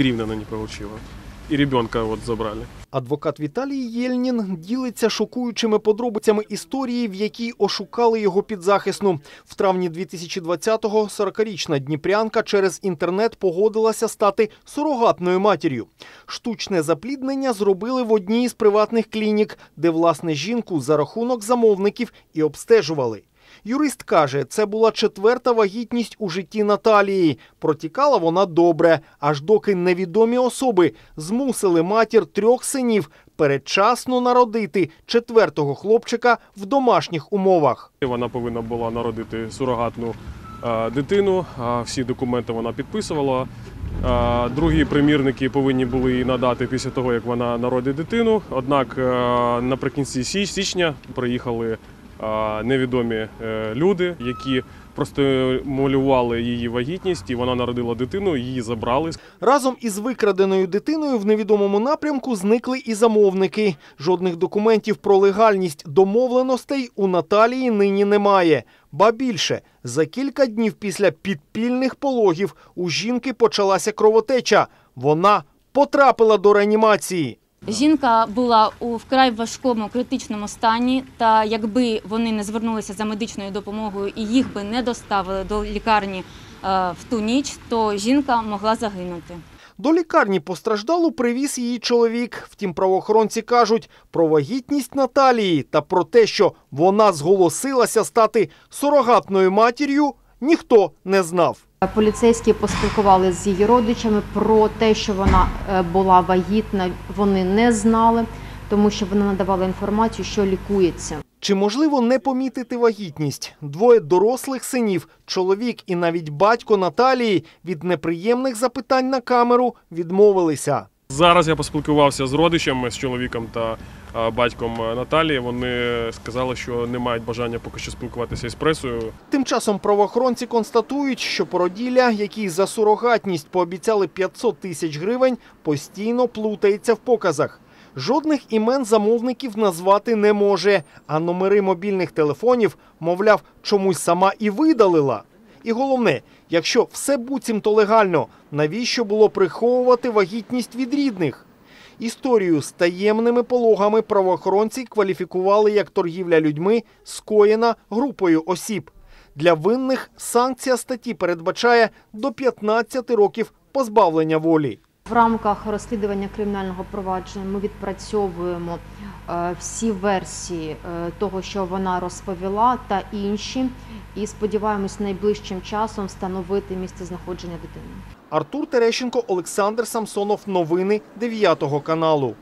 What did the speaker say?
гривны она не получила. И ребенка вот забрали. Адвокат Віталій Єльнін ділиться шокуючими подробицями історії, в якій ошукали його підзахисну. В травні 2020-го 40-річна дніпрянка через інтернет погодилася стати сурогатною матір'ю. Штучне запліднення зробили в одній із приватних клінік, де власне жінку за рахунок замовників і обстежували. Юрист каже, це була четверта вагітність у житті Наталії. Протікала вона добре, аж доки невідомі особи змусили матір трьох синів передчасно народити четвертого хлопчика в домашніх умовах. Вона повинна була народити сурогатну е, дитину. Всі документи вона підписувала. Е, Другі примірники повинні були їй надати після того, як вона народить дитину. Однак е, наприкінці січ- січня приїхали невідомі е, люди, які простимулювали її вагітність, і вона народила дитину. Її забрали. Разом із викраденою дитиною в невідомому напрямку зникли і замовники. Жодних документів про легальність домовленостей у Наталії нині немає. Ба більше, за кілька днів після підпільних пологів у жінки почалася кровотеча. Вона потрапила до реанімації. Жінка була у вкрай важкому критичному стані, та якби вони не звернулися за медичною допомогою і їх би не доставили до лікарні е, в ту ніч, то жінка могла загинути. До лікарні постраждалу привіз її чоловік. Втім, правоохоронці кажуть про вагітність Наталії та про те, що вона зголосилася стати сурогатною матір'ю, ніхто не знав. Поліцейські поспілкувалися з її родичами про те, що вона е, була вагітна. Вони не знали, тому що вона надавала інформацію, що лікується. Чи можливо не помітити вагітність? Двоє дорослих синів, чоловік і навіть батько Наталії від неприємних запитань на камеру відмовилися. Зараз я поспілкувався з родичами, з чоловіком та батьком е, Наталії. Вони сказали, що не мають бажання поки що спілкуватися із пресою. Тим часом правоохоронці констатують, що породілля, який за сурогатність пообіцяли 500 тисяч гривень, постійно плутається в показах. Жодних імен замовників назвати не може, а номери мобільних телефонів, мовляв, чомусь сама і видалила. І головне, якщо все буцімто легально, навіщо було приховувати вагітність від рідних? Історію з таємними пологами правоохоронці кваліфікували як торгівля людьми, скоєна групою осіб. Для винних санкція статті передбачає до 15 років позбавлення волі. В рамках розслідування кримінального провадження ми відпрацьовуємо е, всі версії е, того, що вона розповіла, та інші. І сподіваємось найближчим часом встановити місце знаходження дитини. Артур Терещенко, Олександр Самсонов. Новини 9 каналу.